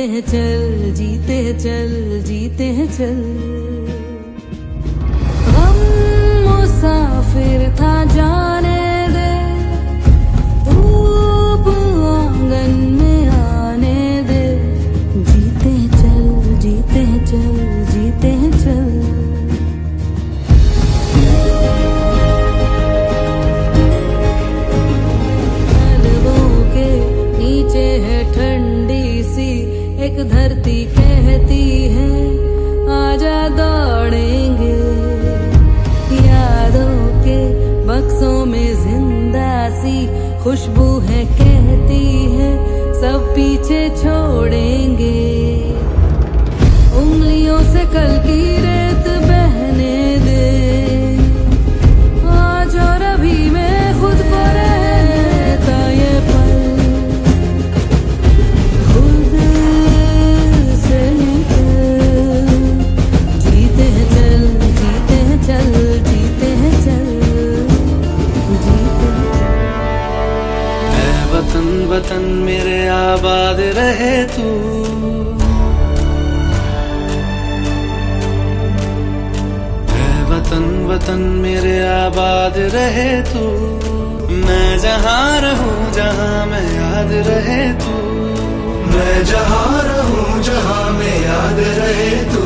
जीते हैं चल जीते हैं चल जीते हैं चल। हम मुसाफिर था जाने खुशबू है कहती है सब पीछे छोड़ेंगे। उंगलियों से कल की रेत वतन मेरे आबाद रहे तू। मैं जहाँ रहूँ जहाँ मैं याद रहे तू। मैं जहाँ रहूँ जहाँ मैं याद रहे तू।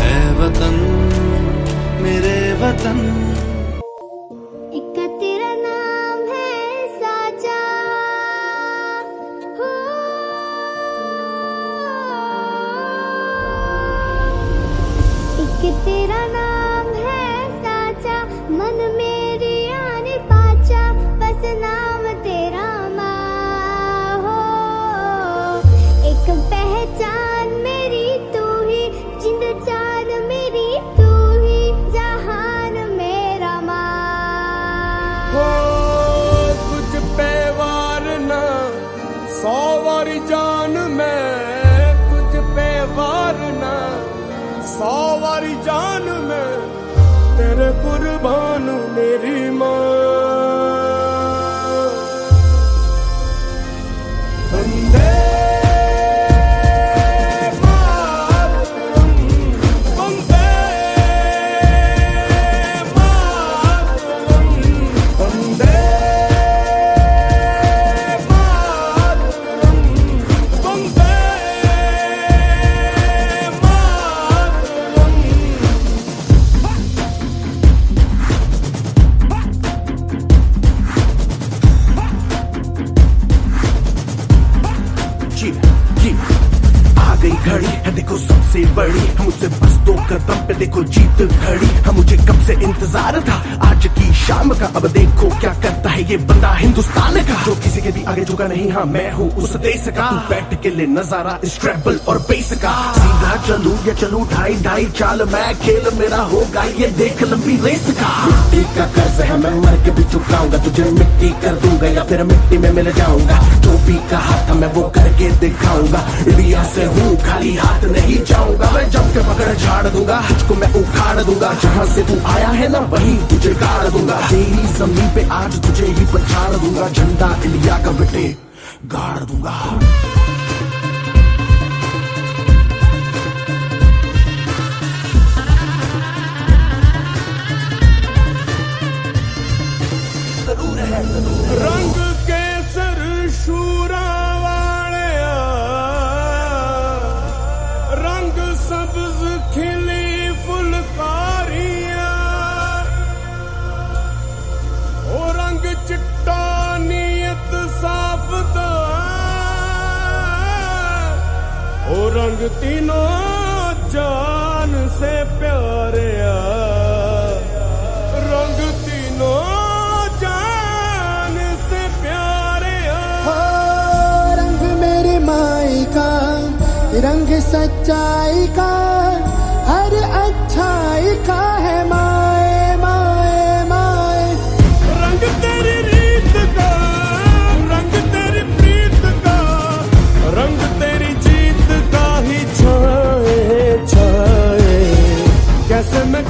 ऐ वतन मेरे वतन। तेरा नाम कुर्बान मेरी है देखो सबसे बड़ी। हम उसे बस दो कदम पे देखो जीत खड़ी। हम मुझे कब से इंतज़ार था? आज की शाम का। अब देखो क्या करता है ये बंदा हिंदुस्तान का। जो किसी के भी आगे झुका नहीं हाँ मैं हूँ उस देश का। बैठ के ले नज़ारा स्ट्रेबल और बेस का। चलूँ, ये चलू, ढाई ढाई चाल, मैं खेल, मेरा होगा, ये देख लंबी रेस का। मिट्टी का कर्ज है, मैं मर के भी चुकाऊँगा, तुझे मिट्टी कर दूँगा, या फिर मिट्टी में मिल जाऊँगा। जो भी कहा था मैं वो करके दिखाऊँगा। इंडिया से हूँ, खाली हाथ नहीं जाऊँगा। मैं जम के पकड़ झाड़ दूँगा, तुझको मैं उखाड़ दूँगा। जहाँ से तू आया है ना, वही तुझे गाड़ दूँगा। तेरी ज़मीन पे आज तुझे ही पछाड़ दूँगा, झंडा इंडिया का बेटे, गाड़ दूँगा। ओ रंग तीनों जान से प्यारे रंग तीनों जान से प्यारे रंग मेरी माई का, रंग सच्चाई का, हर अच्छाई का है माँ।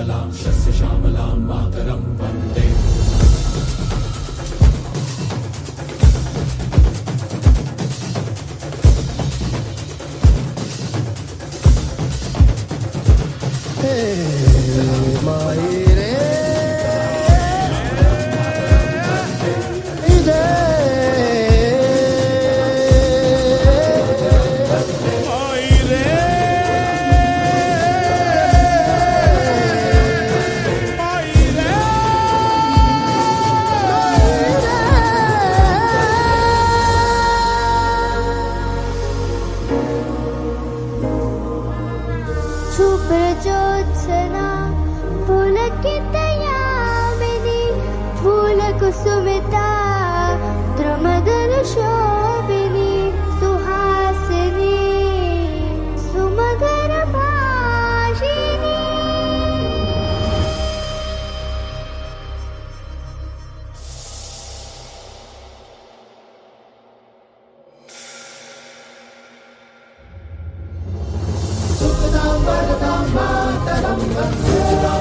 सकलां शस्यश्यामलां मातरं वन्दे Hey, my पुन पुलकितयामिनि फूलकुसुमिता मिनी Allah'ım